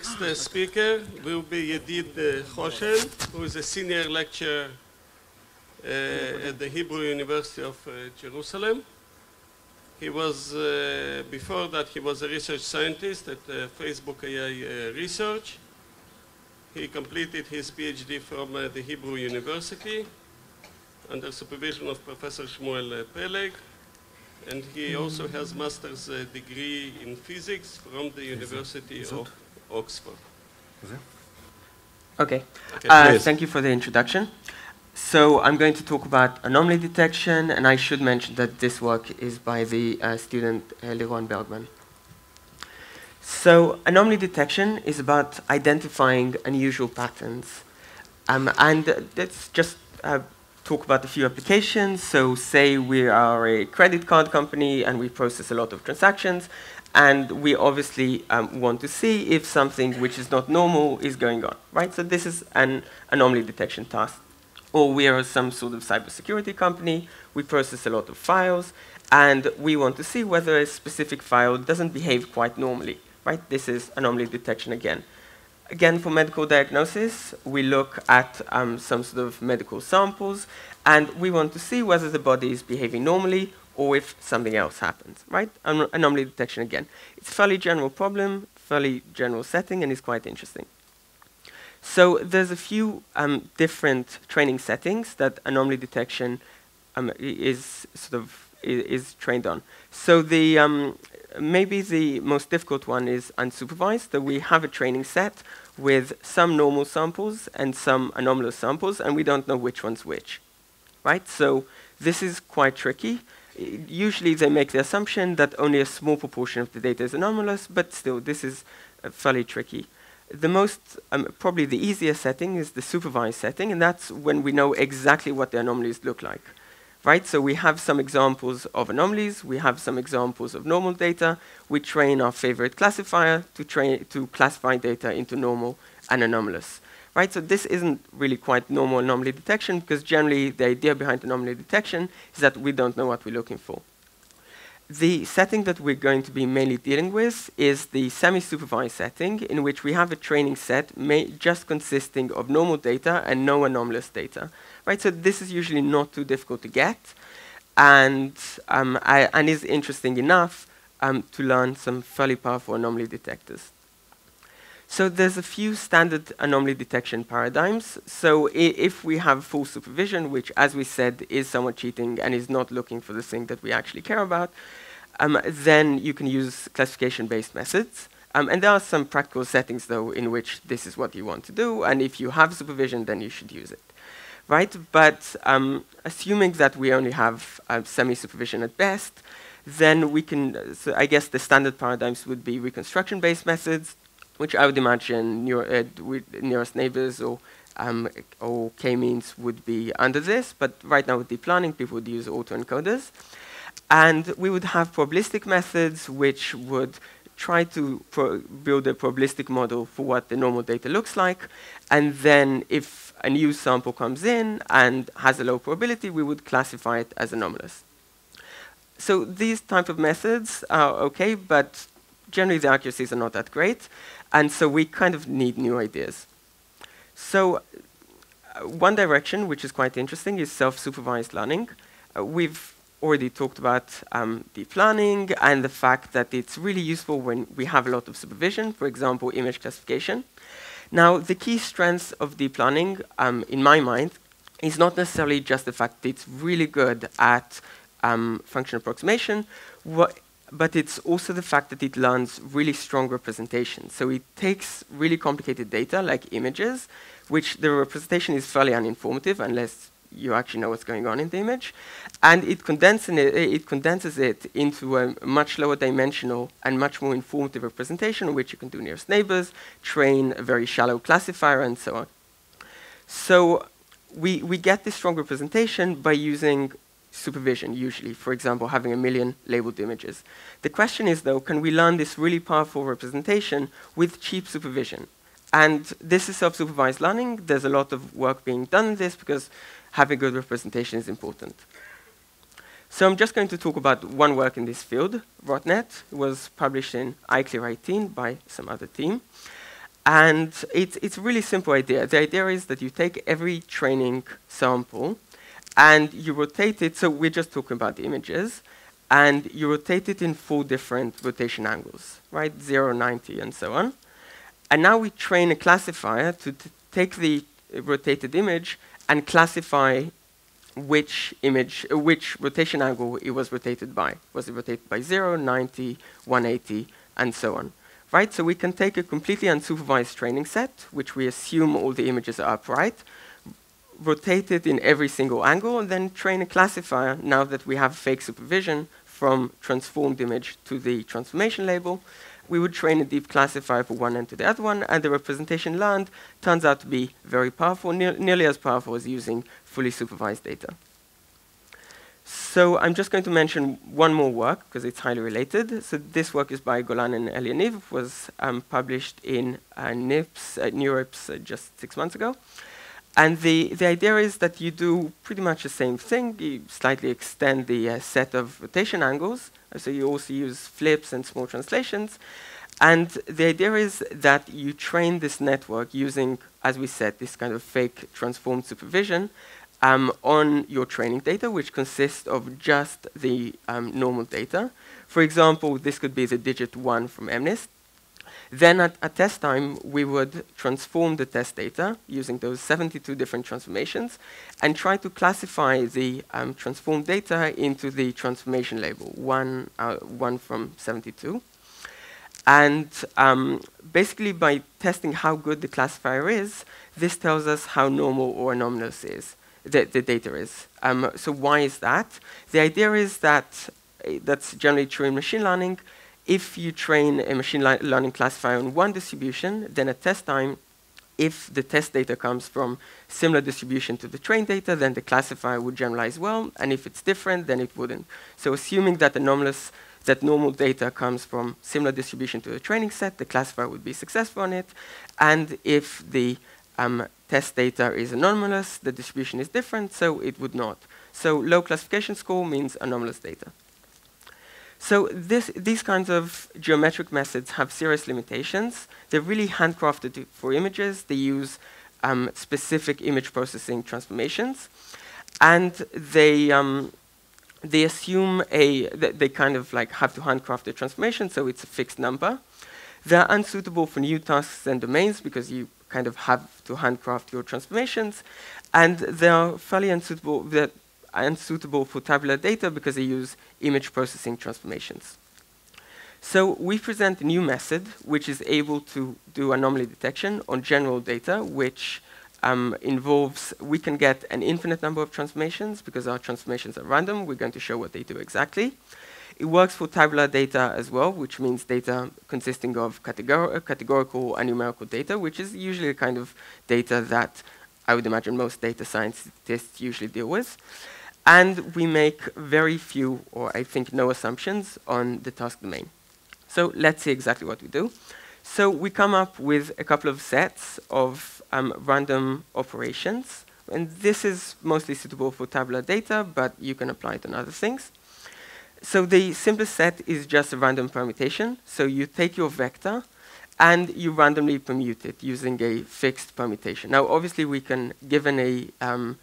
next uh, speaker will be Yedid uh, Hoshen, who is a senior lecturer uh, at the Hebrew University of uh, Jerusalem. He was, uh, before that, he was a research scientist at uh, Facebook AI Research. He completed his PhD from the Hebrew University under supervision of Professor Shmuel Peleg and he also has master's uh, degree in physics from the University of Oxford. Okay, okay uh, thank you for the introduction. So I'm going to talk about anomaly detection, and I should mention that this work is by the uh, student uh, Liron Bergman. So anomaly detection is about identifying unusual patterns. Um, and uh, let's just uh, talk about a few applications. So say we are a credit card company and we process a lot of transactions, and we obviously um, want to see if something which is not normal is going on, right? So this is an anomaly detection task. Or we are some sort of cybersecurity company, we process a lot of files, and we want to see whether a specific file doesn't behave quite normally, right? This is anomaly detection again. Again, for medical diagnosis, we look at um, some sort of medical samples, and we want to see whether the body is behaving normally or if something else happens, right? An anomaly detection again. It's a fairly general problem, fairly general setting, and it's quite interesting. So there's a few um, different training settings that anomaly detection um, is sort of is, trained on. So the um, maybe the most difficult one is unsupervised, that we have a training set with some normal samples and some anomalous samples, and we don't know which one's which, right? So this is quite tricky. Usually they make the assumption that only a small proportion of the data is anomalous, but still, this is uh, fairly tricky. The most, um, probably the easiest setting is the supervised setting, and that's when we know exactly what the anomalies look like right? So we have some examples of anomalies, we have some examples of normal data. We train our favorite classifier to, train, to classify data into normal and anomalous, right? So this isn't really quite normal anomaly detection because generally the idea behind anomaly detection is that we don't know what we're looking for. The setting that we're going to be mainly dealing with is the semi-supervised setting in which we have a training set just consisting of normal data and no anomalous data right? So this is usually not too difficult to get, and um, and is interesting enough um, to learn some fairly powerful anomaly detectors. So there's a few standard anomaly detection paradigms. So if we have full supervision, which, as we said, is somewhat cheating and is not looking for the thing that we actually care about, um, then you can use classification-based methods. Um, and there are some practical settings, though, in which this is what you want to do. And if you have supervision, then you should use it right? But um, assuming that we only have uh, semi-supervision at best, then we can, so I guess the standard paradigms would be reconstruction-based methods, which I would imagine near, uh, nearest neighbors or, um, or k-means would be under this, but right now with deep learning, people would use autoencoders. And we would have probabilistic methods which would try to build a probabilistic model for what the normal data looks like, and then if a new sample comes in and has a low probability, we would classify it as anomalous. So these type of methods are okay, but generally the accuracies are not that great, and so we kind of need new ideas. So uh, one direction, which is quite interesting, is self-supervised learning. Uh, we've already talked about um, deep learning and the fact that it's really useful when we have a lot of supervision, for example, image classification. Now, the key strength of deep learning, um, in my mind, is not necessarily just the fact that it's really good at um, function approximation, but it's also the fact that it learns really strong representations. So it takes really complicated data, like images, which the representation is fairly uninformative unless you actually know what's going on in the image. And it, condenses it, it condenses it into a much lower dimensional and much more informative representation, which you can do nearest neighbors, train a very shallow classifier, and so on. So we, we get this strong representation by using supervision, usually, for example, having a million labeled images. The question is, though, can we learn this really powerful representation with cheap supervision? And this is self-supervised learning. There's a lot of work being done on this because having good representation is important. So I'm just going to talk about one work in this field. RotNet was published in ICLR 18 by some other team. And it's, it's a really simple idea. The idea is that you take every training sample and you rotate it. So we're just talking about the images. And you rotate it in four different rotation angles, right? 0, 90, and so on. And now we train a classifier to take the rotated image and classify which image, uh, which rotation angle it was rotated by. Was it rotated by 0, 90, 180, and so on. Right, so we can take a completely unsupervised training set, which we assume all the images are upright, rotate it in every single angle, and then train a classifier now that we have fake supervision from transformed image to the transformation label, we would train a deep classifier for one end to the other one, and the representation learned turns out to be very powerful, ne nearly as powerful as using fully supervised data. So I'm just going to mention one more work, because it's highly related. So this work is by Golan and El-Yaniv, was um, published in uh, NIPS, uh, NeurIPS uh, just six months ago. And the, the idea is that you do pretty much the same thing. You slightly extend the uh, set of rotation angles. So you also use flips and small translations. And the idea is that you train this network using, as we said, this kind of fake transformed supervision um, on your training data, which consists of just the um, normal data. For example, this could be the digit 1 from MNIST. Then at, at, test time, we would transform the test data using those 72 different transformations and try to classify the um, transformed data into the transformation label, one, uh, one from 72. And um, basically, by testing how good the classifier is, this tells us how normal or anomalous is the, the data is. Um, so why is that? The idea is that uh, that's generally true in machine learning if you train a machine learning classifier on one distribution, then at test time, if the test data comes from similar distribution to the trained data, then the classifier would generalize well, and if it's different, then it wouldn't. So assuming that anomalous, that normal data comes from similar distribution to the training set, the classifier would be successful on it, and if the um, test data is anomalous, the distribution is different, so it would not. So low classification score means anomalous data. So this, these kinds of geometric methods have serious limitations. They're really handcrafted for images. They use um, specific image processing transformations. And they, um, they assume a, th they kind of like have to handcraft the transformation, so it's a fixed number. They're unsuitable for new tasks and domains because you kind of have to handcraft your transformations. And they're fairly unsuitable, unsuitable for tabular data because they use image processing transformations. So we present a new method which is able to do anomaly detection on general data, which um, involves, we can get an infinite number of transformations because our transformations are random. We're going to show what they do exactly. It works for tabular data as well, which means data consisting of categor uh, categorical and numerical data, which is usually the kind of data that I would imagine most data scientists usually deal with. And we make very few, or I think no assumptions on the task domain. So let's see exactly what we do. So we come up with a couple of sets of um, random operations. And this is mostly suitable for tabular data, but you can apply it on other things. So the simplest set is just a random permutation. So you take your vector, and you randomly permute it using a fixed permutation. Now, obviously, we can, given a um,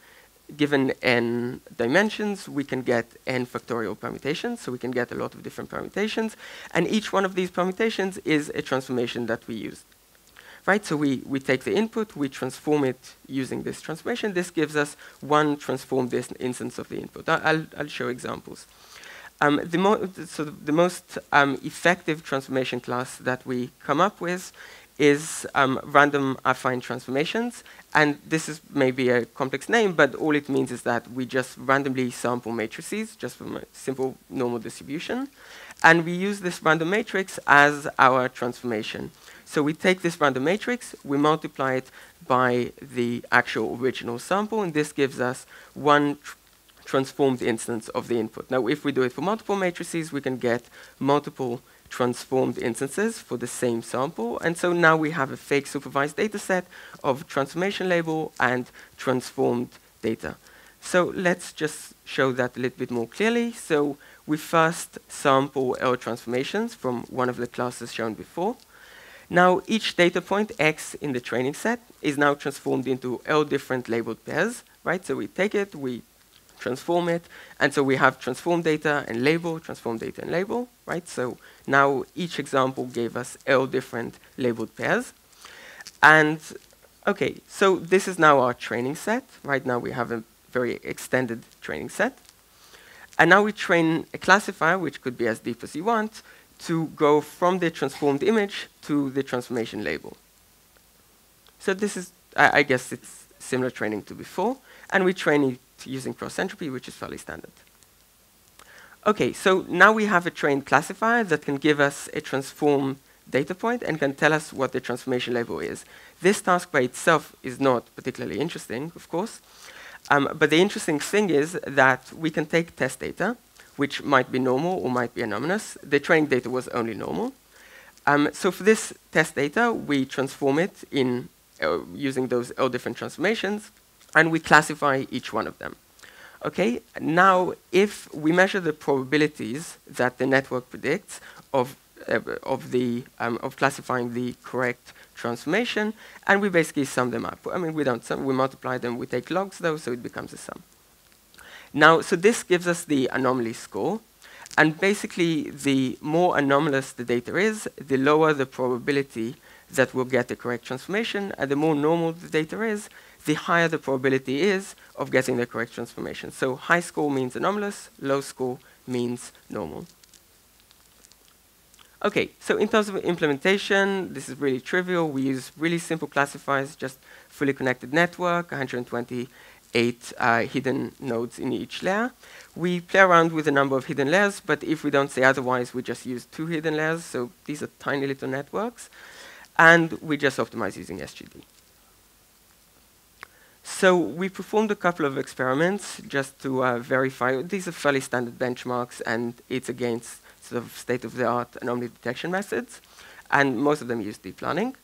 given n dimensions, we can get n factorial permutations, so we can get a lot of different permutations, and each one of these permutations is a transformation that we use. Right, so we, we take the input, we transform it using this transformation. This gives us one transformed this instance of the input. I'll, I'll show examples. Um, the, so the most um, effective transformation class that we come up with is um, random affine transformations. And this is maybe a complex name, but all it means is that we just randomly sample matrices just from a simple normal distribution. And we use this random matrix as our transformation. So we take this random matrix, we multiply it by the actual original sample, and this gives us one tr transformed instance of the input. Now, if we do it for multiple matrices, we can get multiple transformed instances for the same sample. And so now we have a fake supervised data set of transformation label and transformed data. So let's just show that a little bit more clearly. So we first sample L transformations from one of the classes shown before. Now, each data point, x in the training set, is now transformed into L different labeled pairs, right? So we take it, we transform it, and so we have transform data and label, transform data and label, right? So now each example gave us L different labeled pairs. And okay, so this is now our training set. Right now we have a very extended training set. And now we train a classifier, which could be as deep as you want, to go from the transformed image to the transformation label. So this is, I, I guess it's similar training to before, and we train it using cross entropy, which is fairly standard. Okay, so now we have a trained classifier that can give us a transform data point and can tell us what the transformation level is. This task by itself is not particularly interesting, of course, um, but the interesting thing is that we can take test data, which might be normal or might be anomalous. The training data was only normal. Um, so for this test data, we transform it in uh, using those all different transformations, and we classify each one of them. Okay, now if we measure the probabilities that the network predicts of, uh, of, the, um, of classifying the correct transformation, and we basically sum them up. I mean, we don't sum, we multiply them, we take logs though, so it becomes a sum. Now, so this gives us the anomaly score, and basically the more anomalous the data is, the lower the probability that we'll get the correct transformation, and the more normal the data is, the higher the probability is of getting the correct transformation. So high score means anomalous, low score means normal. Okay, so in terms of implementation, this is really trivial. We use really simple classifiers, just fully connected network, 128 uh, hidden nodes in each layer. We play around with a number of hidden layers, but if we don't say otherwise, we just use two hidden layers. So these are tiny little networks. And we just optimize using SGD. So we performed a couple of experiments just to uh, verify. These are fairly standard benchmarks, and it's against sort of state-of-the-art anomaly detection methods, and most of them use deep learning.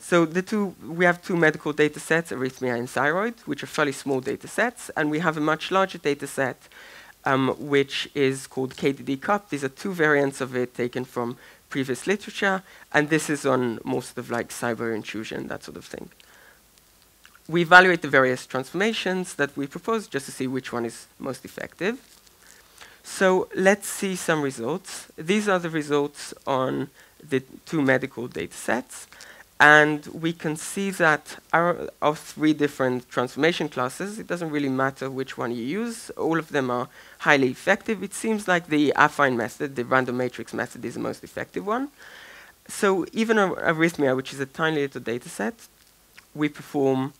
So the two, we have two medical data sets, arrhythmia and thyroid, which are fairly small data sets, and we have a much larger data set, um, which is called KDD CUP. These are two variants of it taken from previous literature, and this is on most of like cyber intrusion, that sort of thing. We evaluate the various transformations that we propose just to see which one is most effective. So let's see some results. These are the results on the two medical data sets. And we can see that our, our three different transformation classes, it doesn't really matter which one you use, all of them are highly effective. It seems like the affine method, the random matrix method, is the most effective one. So even arrhythmia, which is a tiny little data set, we perform,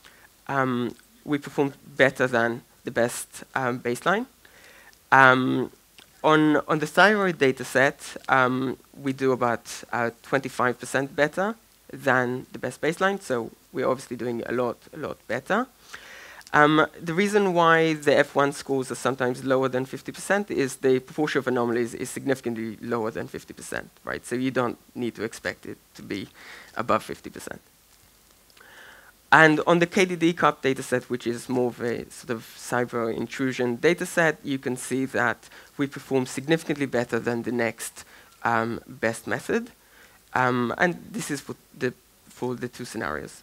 um, we perform better than the best um, baseline. Um, on, on the thyroid data set, um, we do about 25% uh, better than the best baseline, so we're obviously doing a lot, a lot better. Um, the reason why the F1 scores are sometimes lower than 50% is the proportion of anomalies is significantly lower than 50%, right? So you don't need to expect it to be above 50%. And on the KDD CUP dataset, which is more of a sort of cyber intrusion dataset, you can see that we perform significantly better than the next um, best method. Um, and this is for the, for the two scenarios.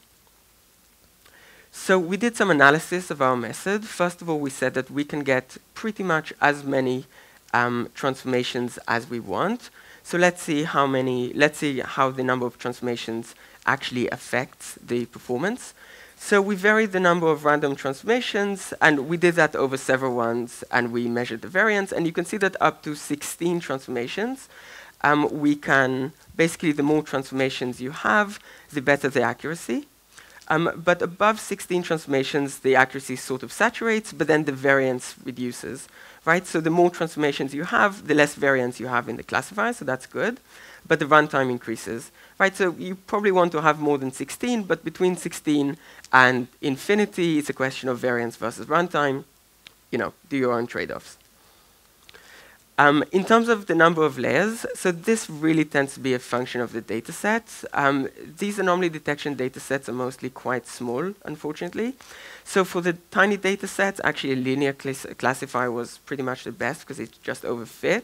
So we did some analysis of our method. First of all, we said that we can get pretty much as many um, transformations as we want. So let's see how many, let's see how the number of transformations actually affects the performance. So we varied the number of random transformations, and we did that over several ones, and we measured the variance, and you can see that up to 16 transformations, um, we can, basically the more transformations you have, the better the accuracy. Um, but above 16 transformations, the accuracy sort of saturates, but then the variance reduces, right? So the more transformations you have, the less variance you have in the classifier, so that's good but the runtime increases. Right, so you probably want to have more than 16, but between 16 and infinity, it's a question of variance versus runtime. You know, do your own trade-offs. Um, in terms of the number of layers, so this really tends to be a function of the data set. Um, these anomaly detection data sets are mostly quite small, unfortunately. So for the tiny data sets, actually a linear class classifier was pretty much the best because it just overfit.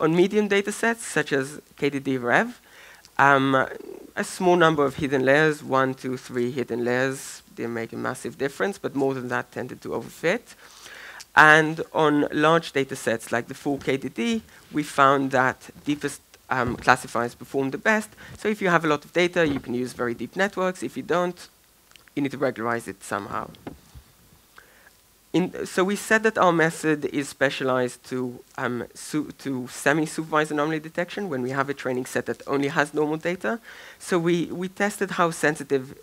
On medium data sets, such as KDD Rev, um, a small number of hidden layers, one, two, three hidden layers, they make a massive difference, but more than that tended to overfit. And on large data sets like the full KDD, we found that deepest um, classifiers perform the best. So if you have a lot of data, you can use very deep networks. If you don't, you need to regularize it somehow. In, so we said that our method is specialized to, um, to semi-supervised anomaly detection when we have a training set that only has normal data. So we, we tested how sensitive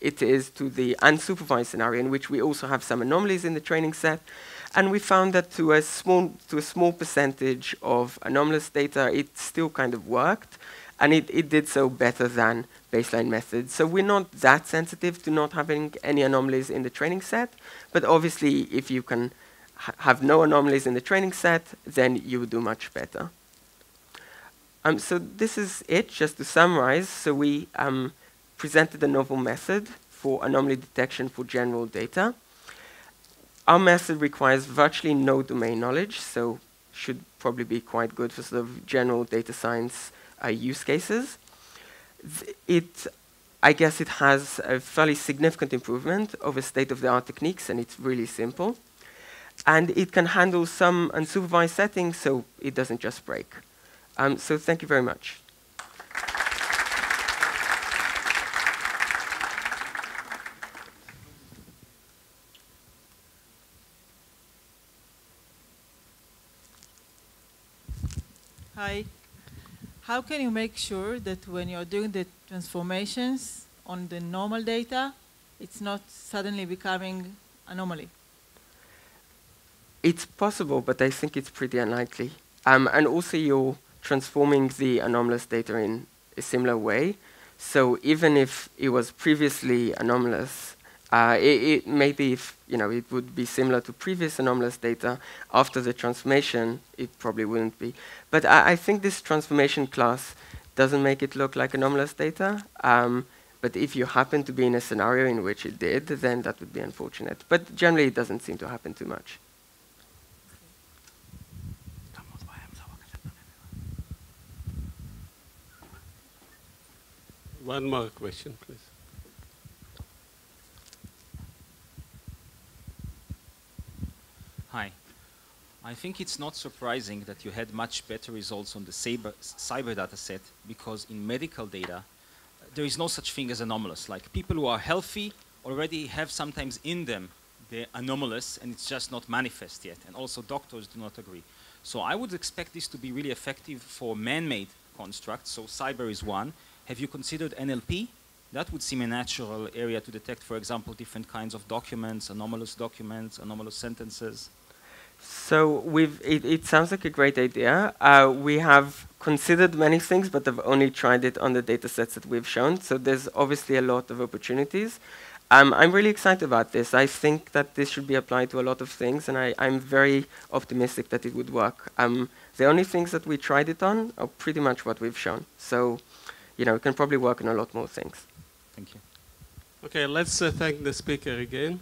it is to the unsupervised scenario in which we also have some anomalies in the training set. And we found that to a small, to a small percentage of anomalous data, it still kind of worked. And it, it did so better than baseline methods. So we're not that sensitive to not having any anomalies in the training set. But obviously, if you can ha have no anomalies in the training set, then you would do much better. Um, so this is it, just to summarize. So we um, presented a novel method for anomaly detection for general data. Our method requires virtually no domain knowledge, so should probably be quite good for sort of general data science uh, use cases. It, I guess it has a fairly significant improvement over state-of-the-art techniques, and it's really simple. And it can handle some unsupervised settings, so it doesn't just break. Um, so thank you very much. Hi. How can you make sure that when you're doing the transformations on the normal data, it's not suddenly becoming anomaly? It's possible, but I think it's pretty unlikely. Um, and also you're transforming the anomalous data in a similar way. So even if it was previously anomalous, uh, it, it maybe if you know it would be similar to previous anomalous data after the transformation, it probably wouldn't be. But I, I think this transformation class doesn't make it look like anomalous data. Um, but if you happen to be in a scenario in which it did, then that would be unfortunate. But generally, it doesn't seem to happen too much. One more question, please. Hi. I think it's not surprising that you had much better results on the cyber, cyber data set because in medical data, there is no such thing as anomalous. Like people who are healthy already have sometimes in them the anomalous and it's just not manifest yet. And also doctors do not agree. So I would expect this to be really effective for man-made constructs. So cyber is one. Have you considered NLP? That would seem a natural area to detect, for example, different kinds of documents, anomalous documents, anomalous sentences. So it, it, sounds like a great idea. Uh, we have considered many things, but have only tried it on the data sets that we've shown. So there's obviously a lot of opportunities. Um, I'm really excited about this. I think that this should be applied to a lot of things, and I, am very optimistic that it would work. Um, the only things that we tried it on are pretty much what we've shown. So, you know, it can probably work on a lot more things. Thank you. Okay, let's uh, thank the speaker again.